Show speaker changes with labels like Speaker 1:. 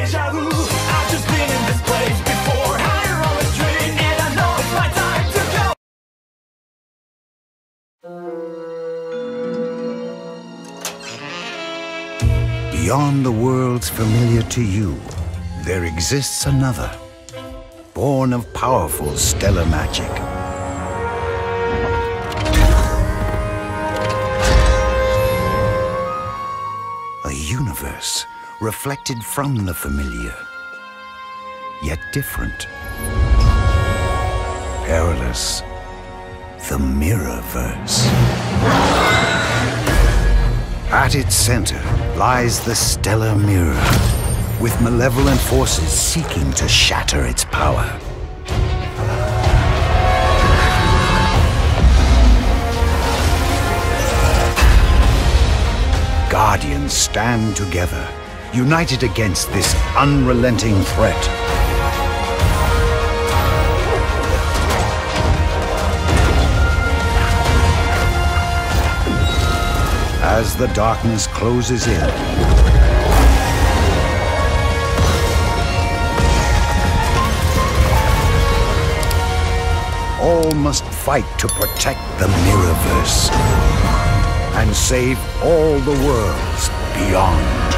Speaker 1: deja vu. I've just been in this place before. Higher on the street, and I know it's my time to go.
Speaker 2: Beyond the worlds familiar to you, there exists another, born of powerful stellar magic. A universe reflected from the familiar, yet different. Perilous, the Mirrorverse. At its center lies the stellar mirror, with malevolent forces seeking to shatter its power. Guardians stand together, united against this unrelenting threat. As the darkness closes in, all must fight to protect the Mirrorverse and save all the worlds beyond.